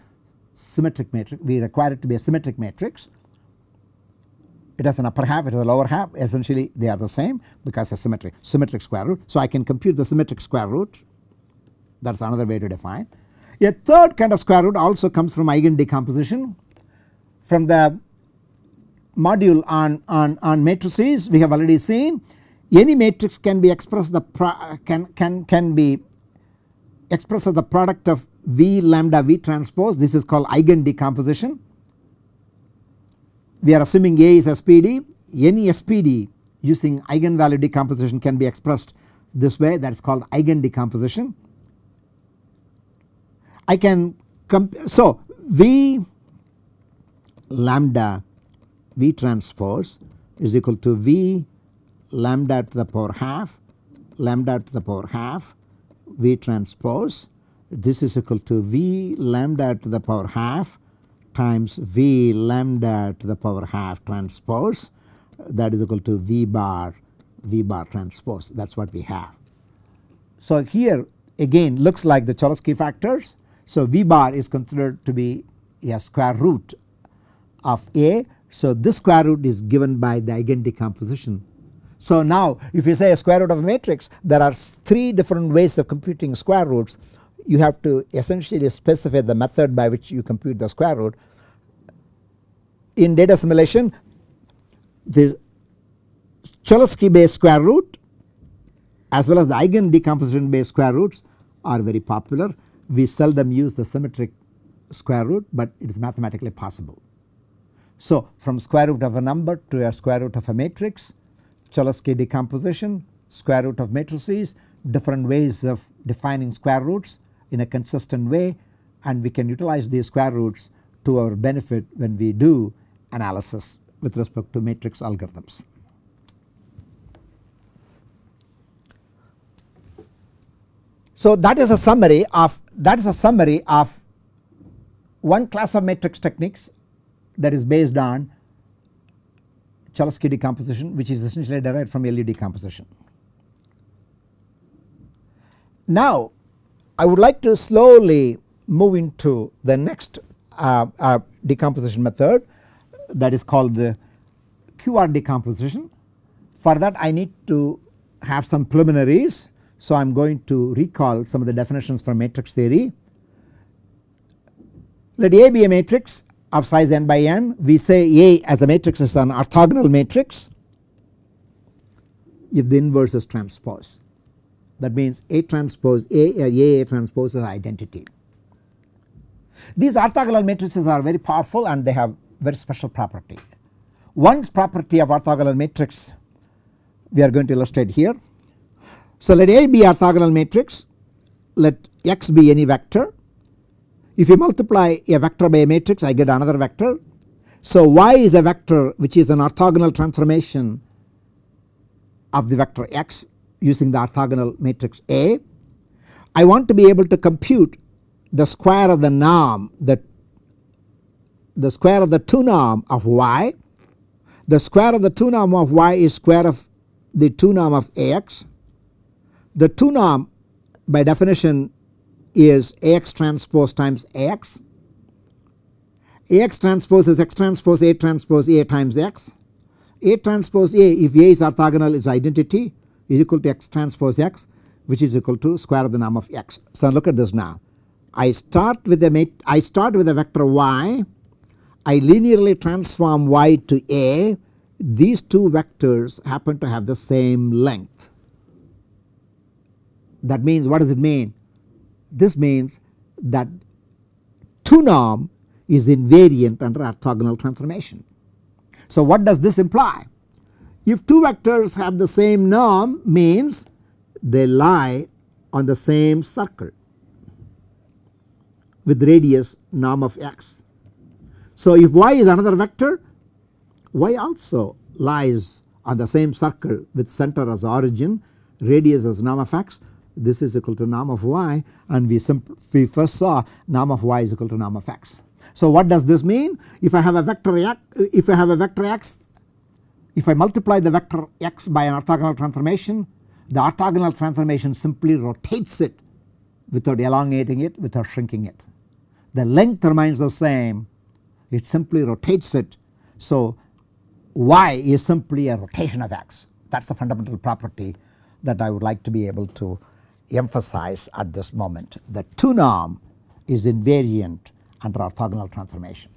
symmetric matrix we require it to be a symmetric matrix. It has an upper half it has a lower half essentially they are the same because a symmetric symmetric square root. So I can compute the symmetric square root that is another way to define. A third kind of square root also comes from eigen decomposition from the module on, on, on matrices we have already seen any matrix can be expressed the can, can, can be expressed as the product of V lambda V transpose this is called eigen decomposition. We are assuming A is SPD any SPD using eigenvalue decomposition can be expressed this way that is called eigen decomposition. I can so V lambda V transpose is equal to V lambda to the power half lambda to the power half V transpose. This is equal to V lambda to the power half times V lambda to the power half transpose. That is equal to V bar V bar transpose. That is what we have. So here again looks like the Cholesky factors so V bar is considered to be a square root of A. So this square root is given by the eigen decomposition. So now if you say a square root of a matrix there are 3 different ways of computing square roots. You have to essentially specify the method by which you compute the square root. In data assimilation the Cholesky based square root as well as the eigen decomposition based square roots are very popular we seldom use the symmetric square root but it is mathematically possible. So from square root of a number to a square root of a matrix, Cholesky decomposition, square root of matrices, different ways of defining square roots in a consistent way and we can utilize these square roots to our benefit when we do analysis with respect to matrix algorithms. So that is a summary of that is a summary of one class of matrix techniques that is based on Cholesky decomposition which is essentially derived from LU decomposition. Now I would like to slowly move into the next uh, uh, decomposition method that is called the QR decomposition. For that I need to have some preliminaries so I am going to recall some of the definitions from matrix theory. Let A be a matrix of size n by n we say A as a matrix is an orthogonal matrix if the inverse is transpose. That means A transpose A A, A transpose is identity. These orthogonal matrices are very powerful and they have very special property. One property of orthogonal matrix we are going to illustrate here. So let A be orthogonal matrix let x be any vector. If you multiply a vector by a matrix I get another vector. So y is a vector which is an orthogonal transformation of the vector x using the orthogonal matrix A. I want to be able to compute the square of the norm the, the square of the 2 norm of y. The square of the 2 norm of y is square of the 2 norm of ax. The 2 norm by definition is ax transpose times ax. ax transpose is x transpose a transpose a times x. a transpose a if a is orthogonal is identity is equal to x transpose x which is equal to square of the norm of x. So look at this now I start with a I start with a vector y I linearly transform y to a these two vectors happen to have the same length. That means what does it mean? This means that 2 norm is invariant under orthogonal transformation. So what does this imply? If two vectors have the same norm means they lie on the same circle with radius norm of x. So if y is another vector y also lies on the same circle with center as origin radius as norm of x this is equal to norm of y and we, we first saw norm of y is equal to norm of x. So what does this mean? If I have a vector x, if I have a vector x, if I multiply the vector x by an orthogonal transformation, the orthogonal transformation simply rotates it without elongating it, without shrinking it the length remains the same it simply rotates it. So y is simply a rotation of x that is the fundamental property that I would like to be able to emphasize at this moment. The 2 norm is invariant under orthogonal transformation.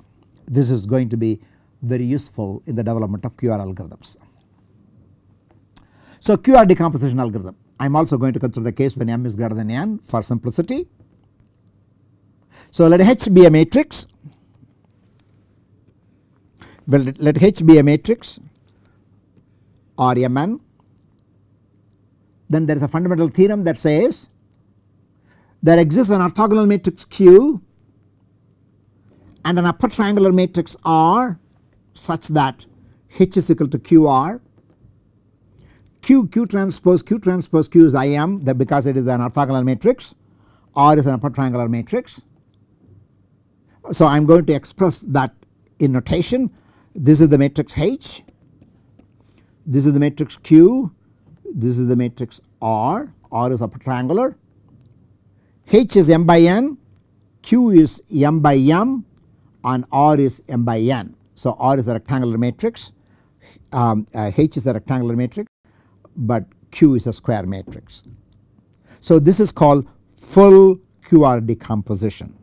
This is going to be very useful in the development of QR algorithms. So QR decomposition algorithm I am also going to consider the case when m is greater than n for simplicity so let H be a matrix, well let H be a matrix or Mn then there is a fundamental theorem that says there exists an orthogonal matrix Q and an upper triangular matrix R such that H is equal to QR Q Q transpose Q transpose Q is IM that because it is an orthogonal matrix R is an upper triangular matrix. So I am going to express that in notation. This is the matrix H, this is the matrix Q, this is the matrix R, R is upper triangular. H is m by n, Q is m by m and R is m by n. So R is a rectangular matrix, um, uh, H is a rectangular matrix but Q is a square matrix. So this is called full QR decomposition.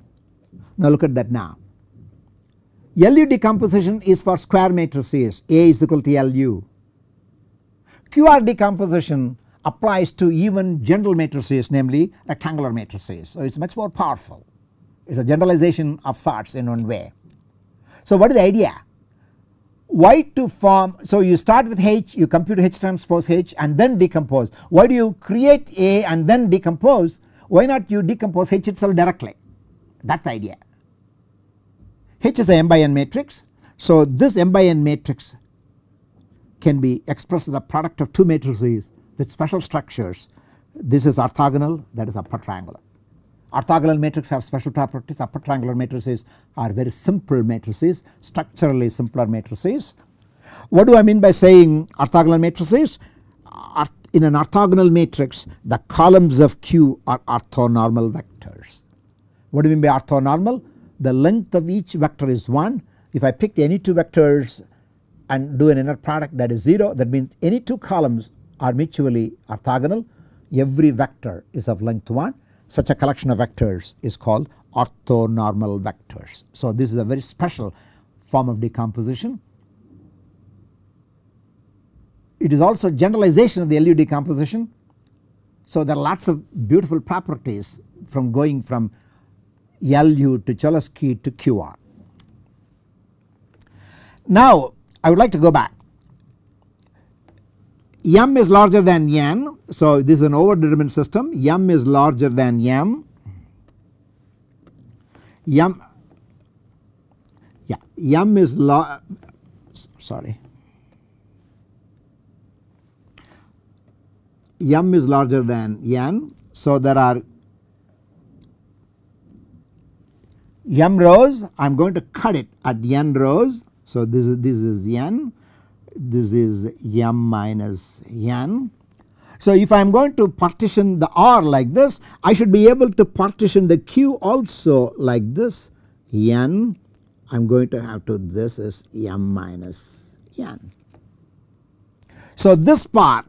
Now look at that now. LU decomposition is for square matrices A is equal to LU. QR decomposition applies to even general matrices namely rectangular matrices. So it is much more powerful. It is a generalization of sorts in one way. So what is the idea? Why to form so you start with H you compute H transpose H and then decompose. Why do you create A and then decompose? Why not you decompose H itself directly? That is the idea. H is the m by n matrix. So this m by n matrix can be expressed as the product of two matrices with special structures. This is orthogonal that is upper triangular. Orthogonal matrices have special properties upper triangular matrices are very simple matrices structurally simpler matrices. What do I mean by saying orthogonal matrices? In an orthogonal matrix the columns of Q are orthonormal vectors. What do you mean by orthonormal? The length of each vector is 1. If I pick any two vectors and do an inner product that is 0 that means any two columns are mutually orthogonal every vector is of length 1 such a collection of vectors is called orthonormal vectors. So this is a very special form of decomposition. It is also generalization of the LU decomposition. So there are lots of beautiful properties from going from LU to Cholesky to QR. Now I would like to go back. M is larger than N. So this is an overdetermined system. M is larger than M. M yeah M is la sorry M is larger than N. So there are M rows I am going to cut it at N rows. So this is this is N this is m minus n. So if I am going to partition the R like this I should be able to partition the Q also like this n I am going to have to this is m minus n. So this part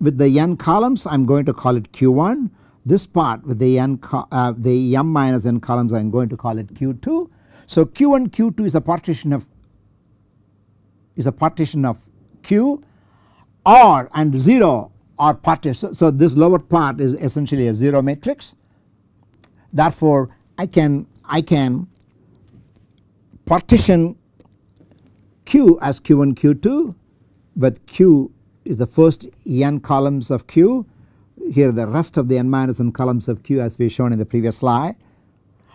with the n columns I am going to call it Q1 this part with the n uh, the m minus n columns I am going to call it Q2. So Q1 Q2 is a partition of is a partition of Q R and 0 are partition. So this lower part is essentially a 0 matrix. Therefore I can I can partition Q as Q1 Q2 but Q is the first n columns of Q here the rest of the n minus 1 columns of Q as we shown in the previous slide.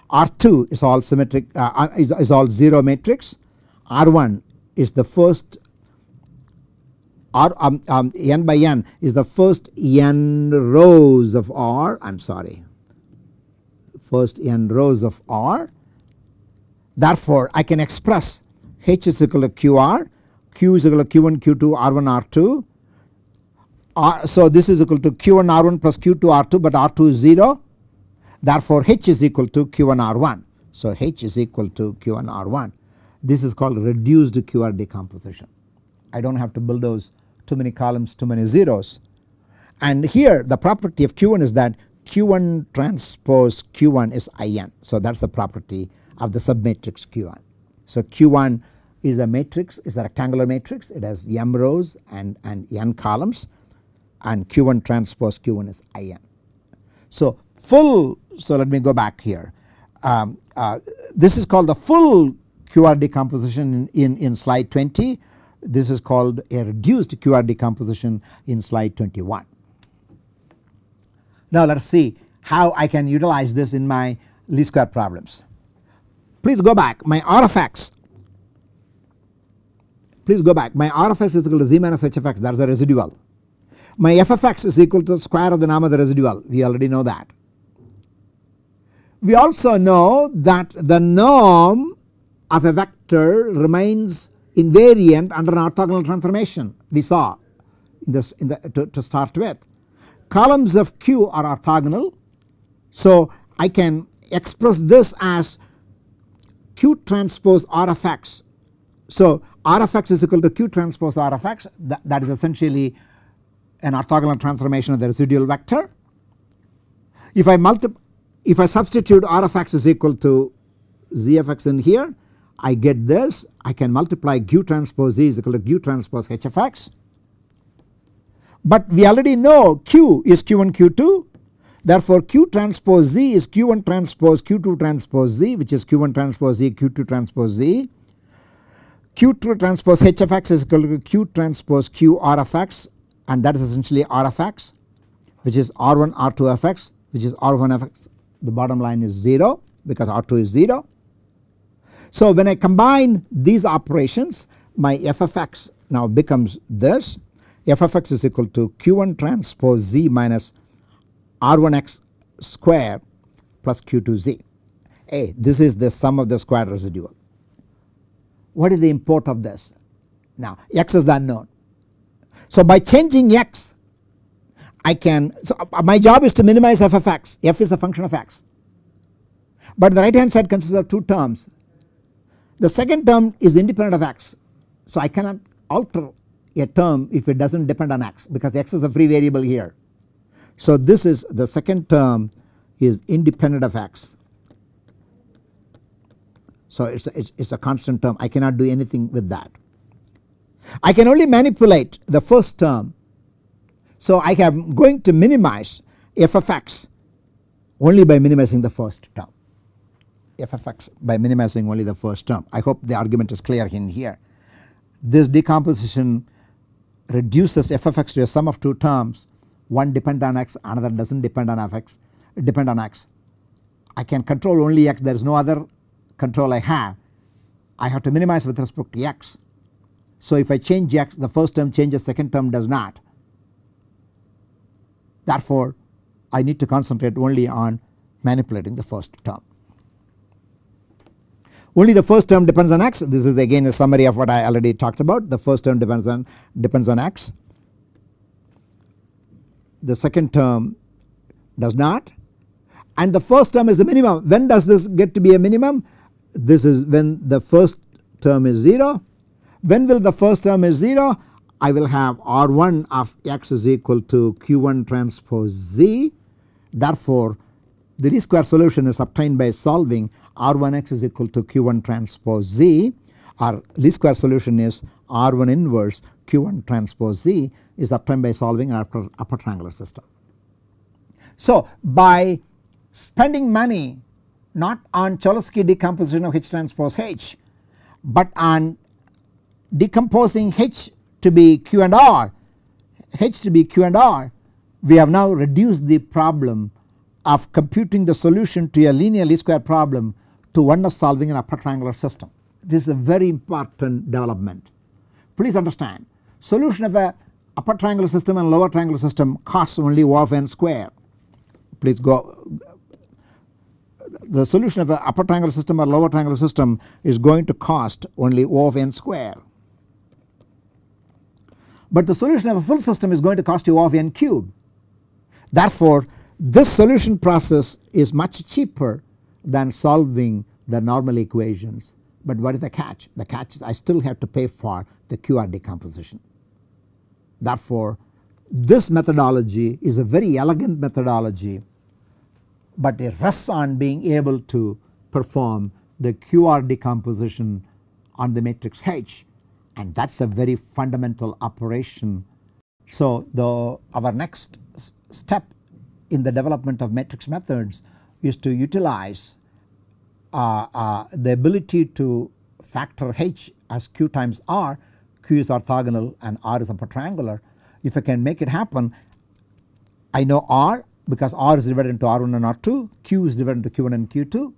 R2 is all symmetric uh, uh is, is all 0 matrix R1 is the first R um, um, n by n is the first n rows of R I am sorry first n rows of R. Therefore I can express H is equal to QR, Q is equal to Q1 Q2 R1 R2. R, so this is equal to Q1 R1 plus Q2 R2 but R2 is 0 therefore H is equal to Q1 R1. So H is equal to Q1 R1 this is called reduced QR decomposition. I do not have to build those too many columns too many zeros and here the property of Q1 is that Q1 transpose Q1 is IN. So that is the property of the submatrix Q1. So Q1 is a matrix is a rectangular matrix it has m rows and, and n columns and Q1 transpose Q1 is IN. So full so let me go back here um, uh, this is called the full QR decomposition in, in, in slide 20. This is called a reduced QR decomposition in slide 21. Now let us see how I can utilize this in my least square problems. Please go back my R of x please go back my R of x is equal to z minus h of x that is a residual. My f of x is equal to the square of the norm of the residual we already know that. We also know that the norm of a vector remains invariant under an orthogonal transformation we saw in this in the to, to start with. Columns of Q are orthogonal so I can express this as Q transpose R of x. So R of x is equal to Q transpose R of x that, is essentially an orthogonal transformation of the residual vector. If I multiply if I substitute R of x is equal to z of x in here I get this I can multiply q transpose z is equal to q transpose h of x. But we already know q is q1 q2 therefore q transpose z is q1 transpose q2 transpose z which is q1 transpose z q2 transpose z. q2 transpose h of x is equal to q transpose q r of x and that is essentially r of x which is r1 r2 of x which is r1 of x the bottom line is 0 because r2 is 0 so when I combine these operations my f of x now becomes this f of x is equal to q1 transpose z minus r1x square plus q2z. A this is the sum of the square residual. What is the import of this? Now x is the unknown. So by changing x I can so uh, my job is to minimize f of x f is a function of x. But the right hand side consists of two terms the second term is independent of x. So I cannot alter a term if it does not depend on x because x is the free variable here. So this is the second term is independent of x. So it's a, it's, it's a constant term I cannot do anything with that. I can only manipulate the first term. So I am going to minimize f of x only by minimizing the first term f of x by minimizing only the first term. I hope the argument is clear in here. This decomposition reduces f of x to a sum of two terms one depend on x another does not depend on fx depend on x. I can control only x there is no other control I have. I have to minimize with respect to x. So if I change x the first term changes second term does not. Therefore I need to concentrate only on manipulating the first term. Only the first term depends on x. This is again a summary of what I already talked about. The first term depends on depends on x. The second term does not. And the first term is the minimum. When does this get to be a minimum? This is when the first term is 0 when will the first term is 0 I will have R1 of x is equal to Q1 transpose Z. Therefore the least square solution is obtained by solving R1x is equal to Q1 transpose Z our least square solution is R1 inverse Q1 transpose Z is obtained by solving an upper, upper triangular system. So by spending money not on Cholesky decomposition of H transpose H but on decomposing H to be Q and R, H to be Q and R we have now reduced the problem of computing the solution to a linear least square problem to one of solving an upper triangular system. This is a very important development. Please understand solution of a upper triangular system and lower triangular system costs only O of n square. Please go the solution of an upper triangular system or lower triangular system is going to cost only O of n square. But the solution of a full system is going to cost you O of n cube. Therefore this solution process is much cheaper than solving the normal equations. But what is the catch? The catch is I still have to pay for the QR decomposition. Therefore this methodology is a very elegant methodology but it rests on being able to perform the QR decomposition on the matrix H and that is a very fundamental operation. So the our next step in the development of matrix methods is to utilize uh, uh, the ability to factor H as Q times R, Q is orthogonal and R is upper triangular. If I can make it happen I know R because R is divided into R1 and R2, Q is divided into Q1 and Q2.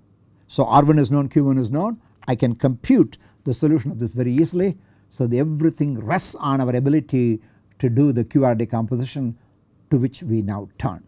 So R1 is known, Q1 is known. I can compute the solution of this very easily. So everything rests on our ability to do the QR decomposition to which we now turn.